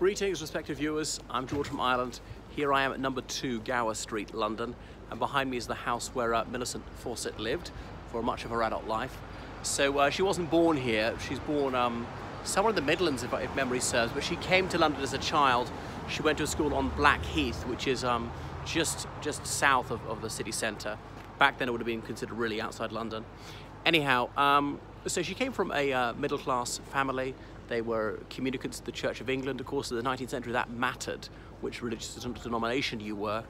Greetings, respected viewers. I'm George from Ireland. Here I am at number two Gower Street, London, and behind me is the house where uh, Millicent Fawcett lived for much of her adult life. So uh, she wasn't born here. She's born um, somewhere in the Midlands, if, if, memory serves. But she came to London as a child. She went to a school on Blackheath, which is um, just just south of, of the city centre. Back then, it would have been considered really outside London. Anyhow, um, so she came from a uh, middle class family. They were communicants of the Church of England. Of course, in the 19th century, that mattered, which religious denomination you were.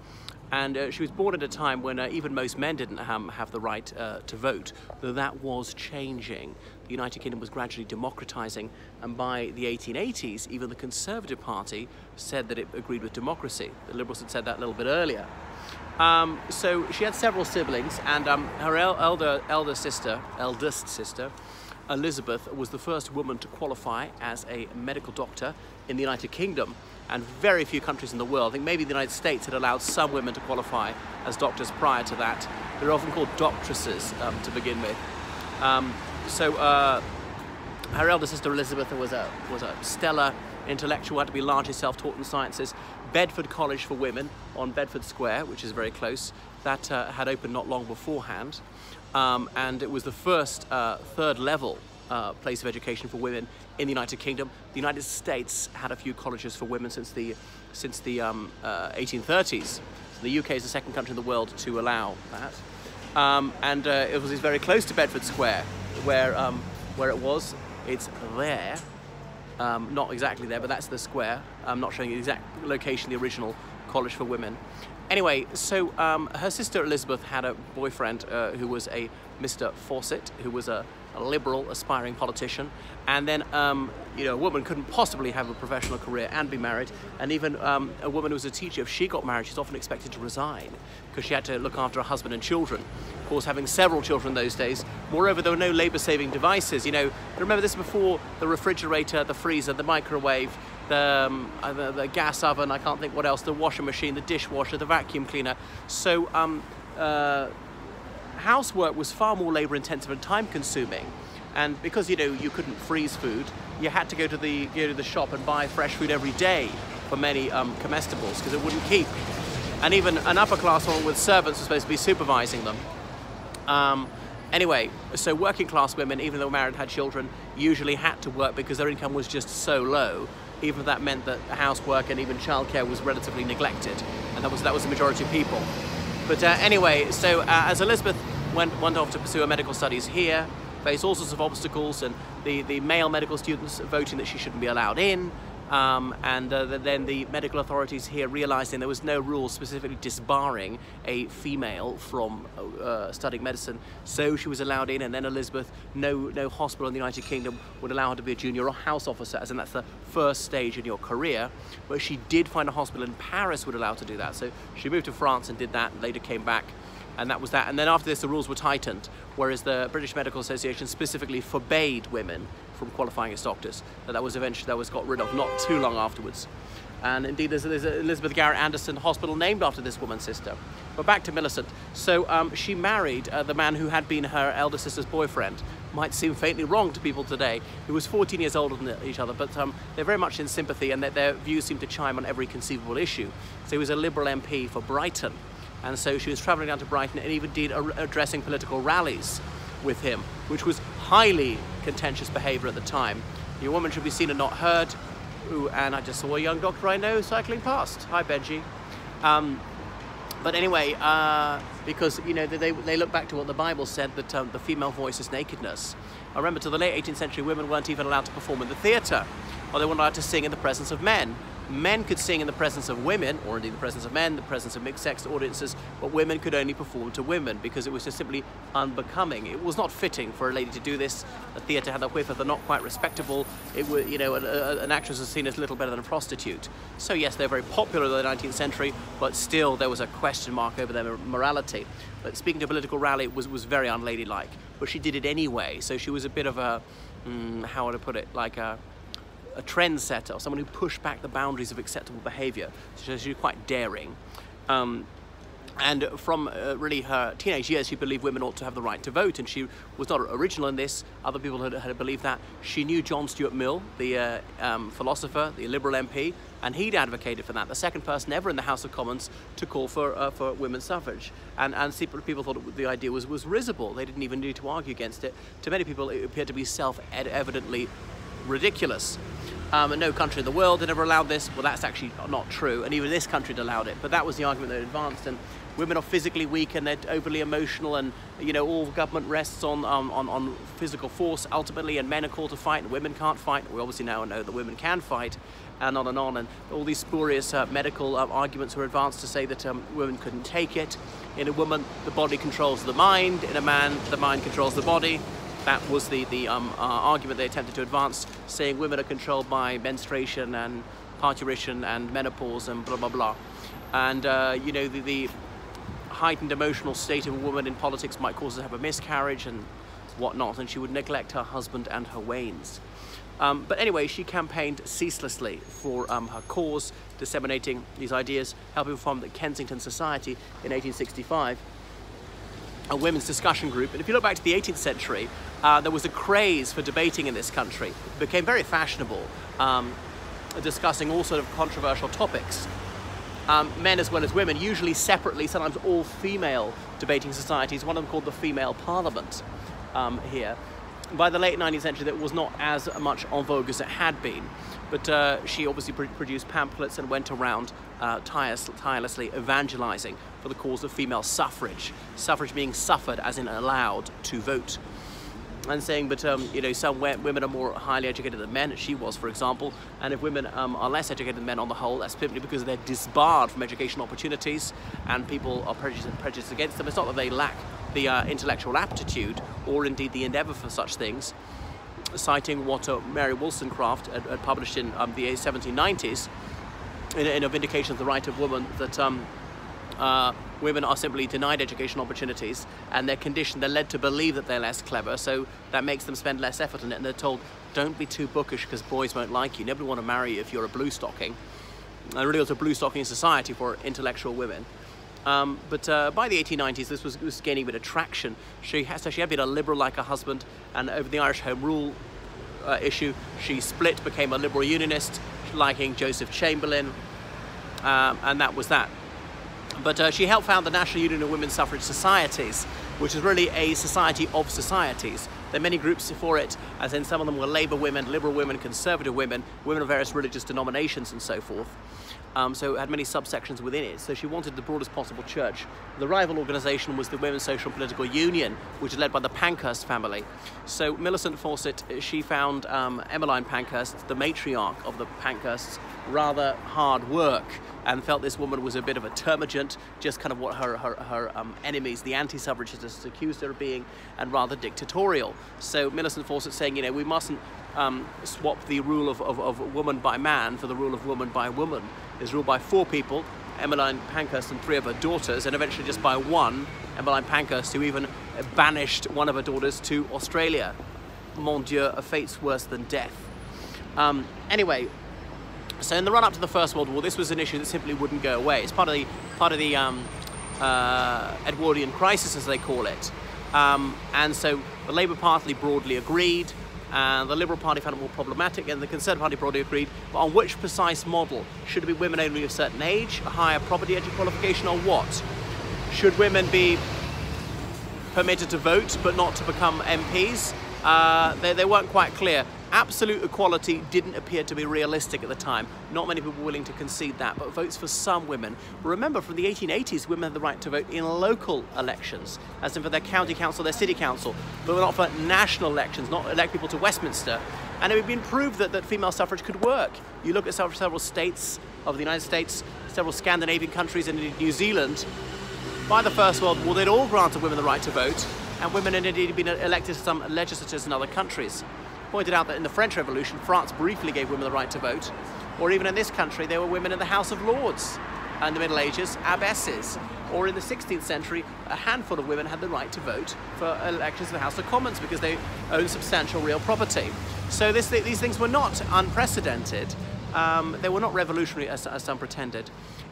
And uh, she was born at a time when uh, even most men didn't have the right uh, to vote, though that was changing. The United Kingdom was gradually democratizing, and by the 1880s, even the Conservative Party said that it agreed with democracy. The Liberals had said that a little bit earlier. Um, so she had several siblings, and um, her elder, elder sister, eldest sister, Elizabeth was the first woman to qualify as a medical doctor in the United Kingdom and very few countries in the world. I think maybe the United States had allowed some women to qualify as doctors prior to that. They're often called doctresses um, to begin with. Um, so uh, her elder sister Elizabeth was a, was a stellar intellectual, had to be largely self-taught in sciences. Bedford College for Women on Bedford Square, which is very close, that uh, had opened not long beforehand. Um, and it was the first uh, third level uh, place of education for women in the United Kingdom. The United States had a few colleges for women since the since the um, uh, 1830s. So the UK is the second country in the world to allow that, um, and uh, it was very close to Bedford Square, where um, where it was. It's there, um, not exactly there, but that's the square. I'm not showing you the exact location, the original college for women. Anyway, so um, her sister Elizabeth had a boyfriend uh, who was a Mr. Fawcett, who was a, a liberal, aspiring politician. And then, um, you know, a woman couldn't possibly have a professional career and be married. And even um, a woman who was a teacher, if she got married, she's often expected to resign because she had to look after her husband and children. Of course, having several children those days. Moreover, there were no labor-saving devices. You know, remember this before the refrigerator, the freezer, the microwave, the, um, uh, the, the, gas oven, I can't think what else, the washing machine, the dishwasher, the vacuum cleaner. So um, uh, housework was far more labor intensive and time consuming. And because you know you couldn't freeze food, you had to go to the go to the shop and buy fresh food every day for many um, comestibles because it wouldn't keep. And even an upper class one with servants was supposed to be supervising them. Um, anyway, so working class women, even though married had children, usually had to work because their income was just so low even if that meant that housework and even childcare was relatively neglected, and that was that was the majority of people. But uh, anyway, so uh, as Elizabeth went went off to pursue her medical studies here, faced all sorts of obstacles, and the the male medical students voting that she shouldn't be allowed in, um, and uh, then the medical authorities here realizing there was no rule specifically disbarring a female from uh, studying medicine, so she was allowed in. And then Elizabeth, no, no hospital in the United Kingdom would allow her to be a junior or house officer, as in that's the first stage in your career. But she did find a hospital in Paris would allow her to do that. So she moved to France and did that, and later came back and that was that. And then after this, the rules were tightened, whereas the British Medical Association specifically forbade women from qualifying as doctors. That, that was eventually that was got rid of not too long afterwards. And indeed, there's, there's Elizabeth Garrett Anderson Hospital named after this woman's sister. But back to Millicent. So um, she married uh, the man who had been her elder sister's boyfriend. Might seem faintly wrong to people today, who was 14 years older than each other, but um, they're very much in sympathy and their, their views seem to chime on every conceivable issue. So he was a Liberal MP for Brighton, and so she was travelling down to Brighton and even did addressing political rallies with him, which was highly contentious behaviour at the time. Your woman should be seen and not heard. Ooh, and I just saw a young doctor I know cycling past. Hi, Benji. Um, but anyway, uh, because you know they, they look back to what the Bible said that um, the female voice is nakedness. I remember to the late 18th century, women weren't even allowed to perform in the theatre, or they weren't allowed to sing in the presence of men men could sing in the presence of women, or indeed the presence of men, the presence of mixed-sex audiences, but women could only perform to women because it was just simply unbecoming. It was not fitting for a lady to do this. A theatre had a whiff of the not quite respectable. It was, you know, a, a, an actress was seen as little better than a prostitute. So yes, they're very popular in the 19th century, but still there was a question mark over their morality. But speaking to a political rally was, was very unladylike. But she did it anyway, so she was a bit of a, mm, how would I put it, like a, a trendsetter, someone who pushed back the boundaries of acceptable behaviour. So she's quite daring. Um, and from uh, really her teenage years, she believed women ought to have the right to vote, and she was not original in this. Other people had, had believed that. She knew John Stuart Mill, the uh, um, philosopher, the Liberal MP, and he'd advocated for that. The second person ever in the House of Commons to call for uh, for women's suffrage, and and people thought the idea was was risible. They didn't even need to argue against it. To many people, it appeared to be self-evidently ridiculous. Um, no country in the world had ever allowed this. Well, that's actually not true, and even this country had allowed it. But that was the argument that advanced, and women are physically weak and they're overly emotional. And you know all government rests on, um, on, on physical force ultimately. And men are called to fight and women can't fight. We obviously now know that women can fight and on and on. And all these spurious uh, medical uh, arguments were advanced to say that um, women couldn't take it. In a woman the body controls the mind. In a man the mind controls the body that was the, the um, uh, argument they attempted to advance saying women are controlled by menstruation and parturition and menopause and blah blah blah and uh, you know the, the heightened emotional state of a woman in politics might cause her to have a miscarriage and whatnot, and she would neglect her husband and her wains. Um, but anyway, she campaigned ceaselessly for um, her cause, disseminating these ideas, helping form the Kensington Society in 1865, a women's discussion group. And if you look back to the 18th century, uh, there was a craze for debating in this country. It became very fashionable, um, discussing all sort of controversial topics um, men as well as women, usually separately, sometimes all female debating societies, one of them called the Female Parliament um, here. By the late 19th century, that was not as much en vogue as it had been, but uh, she obviously pr produced pamphlets and went around uh, tirelessly evangelizing for the cause of female suffrage, suffrage being suffered as in allowed to vote and saying that um, you know some women are more highly educated than men. She was, for example, and if women um, are less educated than men on the whole, that's simply because they're disbarred from education opportunities, and people are prejudiced, prejudiced against them. It's not that they lack the uh, intellectual aptitude or indeed the endeavour for such things. Citing what uh, Mary Wollstonecraft had, had published in um, the 1790s, in, in, a vindication of the right of woman, that um, uh, women are simply denied education opportunities and they're conditioned, they're led to believe that they're less clever, so that makes them spend less effort on it and they're told, don't be too bookish because boys won't like you. Nobody want to marry you if you're a blue stocking. And really was a blue stocking society for intellectual women. Um, but uh, by the 1890s, this was, was, gaining a bit of traction. She has, so she had been a liberal like her husband, and over the Irish Home Rule uh, issue, she split, became a liberal unionist, liking Joseph Chamberlain, um, and that was that. But uh, she helped found the National Union of Women's Suffrage Societies, which is really a society of societies. There are many groups for it, as in some of them were Labour women, Liberal women, Conservative women, women of various religious denominations and so forth. Um, so it had many subsections within it. So she wanted the broadest possible church. The rival organisation was the Women's Social and Political Union, which is led by the Pankhurst family. So Millicent Fawcett, she found um, Emmeline Pankhurst, the matriarch of the Pankhursts, rather hard work and felt this woman was a bit of a termagant, just kind of what her, her, her um, enemies, the anti-suffragists, accused her of being, and rather dictatorial. So Millicent Fawcett saying, you know, we mustn't um, swap the rule of, of, of woman by man for the rule of woman by woman. Is ruled by four people, Emmeline Pankhurst and three of her daughters, and eventually just by one, Emmeline Pankhurst, who even banished one of her daughters to Australia. Mon Dieu, a fate's worse than death. Um, anyway, so in the run up to the First World War, this was an issue that simply wouldn't go away. It's part of the part of the um, uh, Edwardian crisis, as they call it. Um, and so the Labour Party broadly agreed, and the Liberal Party found it more problematic, and the Conservative Party broadly agreed. But on which precise model? Should it be women only of a certain age, a higher property age qualification, or what? Should women be permitted to vote but not to become MPs? Uh, they, they weren't quite clear. Absolute equality didn't appear to be realistic at the time. Not many people were willing to concede that, but votes for some women. Remember, from the 1880s, women had the right to vote in local elections, as in for their county council, their city council, but not for national elections, not elect people to Westminster. And it had been proved that, that female suffrage could work. You look at several, several states of the United States, several Scandinavian countries, and New Zealand. By the First World War, they'd all granted women the right to vote, and women had indeed been elected to some legislatures in other countries pointed out that in the French Revolution, France briefly gave women the right to vote, or even in this country, there were women in the House of Lords in the Middle Ages, abbesses, or in the 16th century, a handful of women had the right to vote for elections in the House of Commons because they owned substantial real property. So this, these things were not unprecedented. Um, they were not revolutionary as, as some pretended.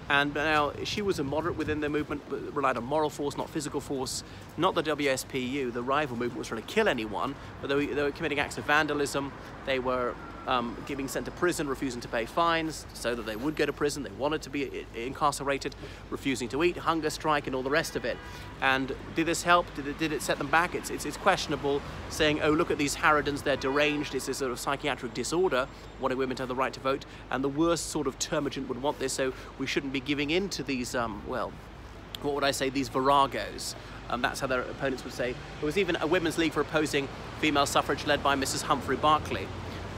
And now she was a moderate within the movement, but relied on moral force, not physical force. Not the WSPU, the rival movement, was trying to kill anyone, but they were, they were committing acts of vandalism. They were um, being sent to prison, refusing to pay fines so that they would go to prison. They wanted to be incarcerated, refusing to eat, hunger strike, and all the rest of it. And did this help? Did it, did it set them back? It's, it's, it's questionable saying, oh, look at these Haredans, they're deranged, it's a sort of psychiatric disorder, wanting women to have the right to vote. And the worst sort of termagant would want this, so we shouldn't be giving in to these, um, well, what would I say, these viragos. Um, that's how their opponents would say. There was even a women's league for opposing female suffrage led by Mrs. Humphrey Barclay.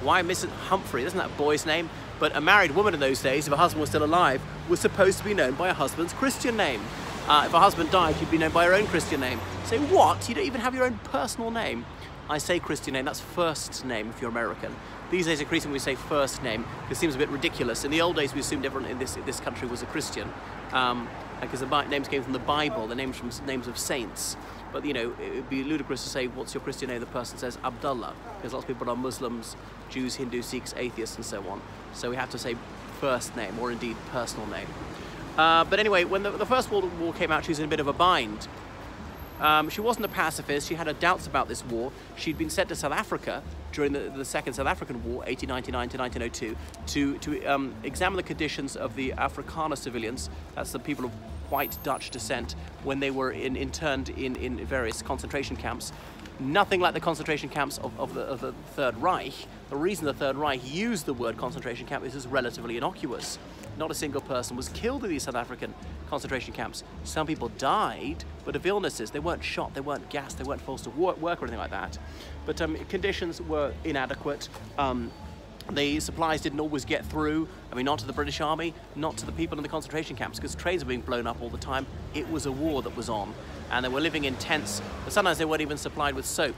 Why Mrs. Humphrey? Isn't that a boy's name? But a married woman in those days, if her husband was still alive, was supposed to be known by her husband's Christian name. Uh, if her husband died, she'd be known by her own Christian name. Say, what? You don't even have your own personal name? I say Christian name, that's first name if you're American. These days, increasingly, we say first name. It seems a bit ridiculous. In the old days, we assumed everyone in this, in this country was a Christian. Um, because the names came from the Bible, the names from names of saints. But you know, it would be ludicrous to say, "What's your Christian name?" The person says Abdullah, because lots of people are Muslims, Jews, Hindus, Sikhs, atheists, and so on. So we have to say first name, or indeed personal name. Uh, but anyway, when the, the, First World War came out, she was in a bit of a bind. Um, she wasn't a pacifist. She had her doubts about this war. She'd been sent to South Africa during the, the Second South African War, 1899 to 1902, to, to um, examine the conditions of the Afrikaner civilians. That's the people of white Dutch descent when they were in, interned in, in various concentration camps. Nothing like the concentration camps of, of, the, of the Third Reich. The reason the Third Reich used the word concentration camp is it's relatively innocuous. Not a single person was killed in these South African concentration camps. Some people died, but of illnesses. They weren't shot, they weren't gassed, they weren't forced to work, work or anything like that. But um, conditions were inadequate. Um, the supplies didn't always get through. I mean, not to the British Army, not to the people in the concentration camps, because trains were being blown up all the time. It was a war that was on, and they were living in tents. But sometimes they weren't even supplied with soap.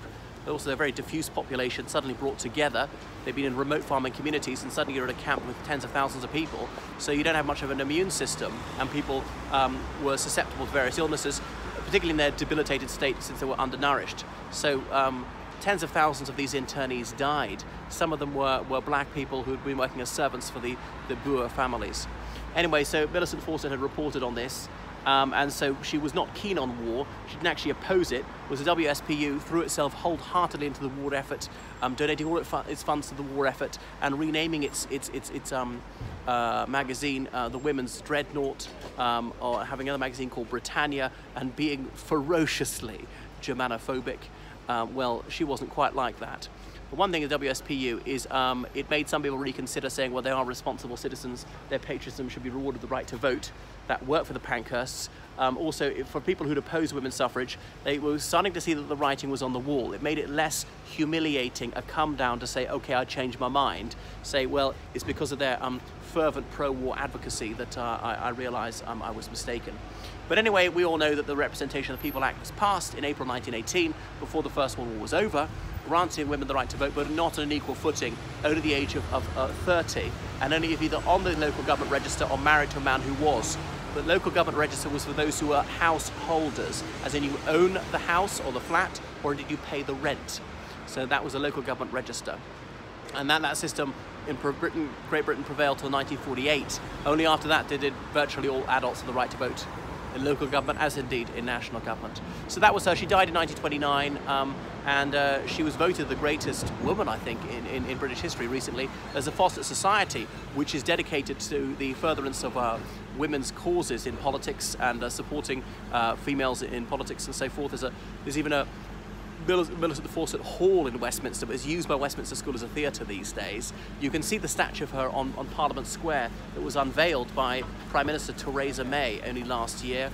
Also, a very diffuse population suddenly brought together. They've been in remote farming communities, and suddenly you're at a camp with tens of thousands of people. So you don't have much of an immune system, and people um, were susceptible to various illnesses, particularly in their debilitated state since they were undernourished. So um, tens of thousands of these internees died. Some of them were, were black people who had been working as servants for the, the Boer families. Anyway, so Millicent Fawcett had reported on this, um, and so she was not keen on war. She didn't actually oppose it. Was the WSPU threw itself wholeheartedly into the war effort, um, donating all its funds to the war effort, and renaming its its its, its um, uh, magazine uh, the Women's Dreadnought, um, or having another magazine called Britannia, and being ferociously Germanophobic. Uh, well, she wasn't quite like that. But one thing the WSPU is um, it made some people reconsider saying, well, they are responsible citizens, their patriotism should be rewarded the right to vote. That worked for the Pankhursts. Um, also, for people who'd opposed women's suffrage, they were starting to see that the writing was on the wall. It made it less humiliating, a come down to say, okay, I changed my mind. Say, well, it's because of their um, fervent pro-war advocacy that uh, I, I realise um, I was mistaken. But anyway, we all know that the Representation of the People Act was passed in April 1918, before the First World War was over, granting women the right to vote, but not on an equal footing, only the age of, of uh, 30, and only if either on the local government register or married to a man who was. The local government register was for those who were householders, as in you own the house or the flat, or did you pay the rent? So that was a local government register. And then that system in Britain, Great Britain prevailed till 1948. Only after that did it virtually all adults have the right to vote in local government, as indeed in national government. So that was her. She died in 1929, um, and uh, she was voted the greatest woman, I think, in, in, in, British history recently. There's a Fawcett Society, which is dedicated to the furtherance of uh, women's causes in politics and uh, supporting uh, females in politics and so forth. There's, a, there's even a Millicent Fawcett Hall in Westminster, but is used by Westminster School as a theatre these days. You can see the statue of her on, on Parliament Square that was unveiled by Prime Minister Theresa May only last year.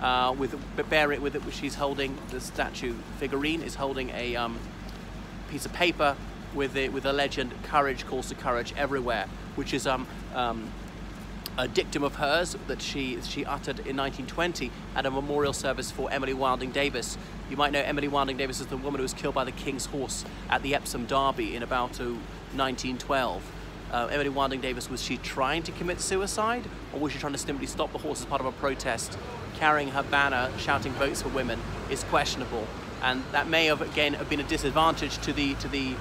Uh, with bear it with it, which she's holding the statue figurine is holding a um, piece of paper with it with a legend "Courage calls to courage everywhere," which is um, um, a dictum of hers that she, she uttered in 1920 at a memorial service for Emily Wilding Davis. You might know Emily Wilding Davis as the woman who was killed by the King's Horse at the Epsom Derby in about 1912. Uh, Emily Wilding Davis, was she trying to commit suicide or was she trying to simply stop the horse as part of a protest? Carrying her banner, shouting votes for women is questionable. And that may have, again, have been a disadvantage to the, to the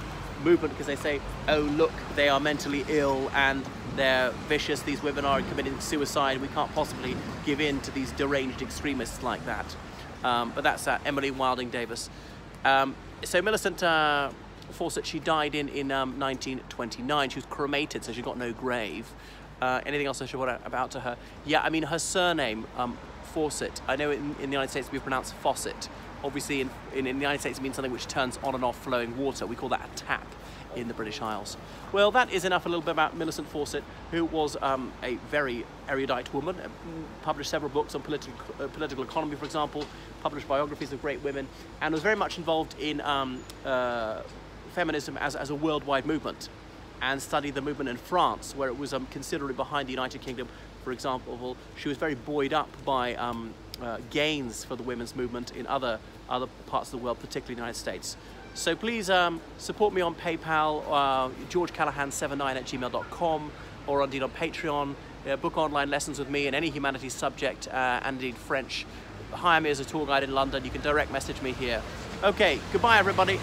movement because they say, oh, look, they are mentally ill and they're vicious, these women are committing suicide. We can't possibly give in to these deranged extremists like that. Um, but that's uh, Emily Wilding Davis. Um, so Millicent uh, Fawcett, she died in, in um, 1929. She was cremated, so she got no grave. Uh, anything else I should want about to her? Yeah, I mean, her surname, um, Fawcett, I know in, in, the United States we pronounce faucet. Obviously, in, in, in the United States it means something which turns on and off flowing water. We call that a tap in the British Isles. Well, that is enough a little bit about Millicent Fawcett, who was um, a very erudite woman, uh, published several books on political, uh, political economy, for example, published biographies of great women, and was very much involved in um, uh, feminism as, as a worldwide movement and studied the movement in France, where it was um, considerably behind the United Kingdom. For example, she was very buoyed up by um, uh, gains for the women's movement in other, other parts of the world, particularly the United States. So please um, support me on PayPal, uh, georgecallaghan79 at gmail.com, or indeed on Patreon. Uh, book online lessons with me in any humanities subject, uh, and indeed French. Hire me as a tour guide in London. You can direct message me here. Okay, goodbye everybody.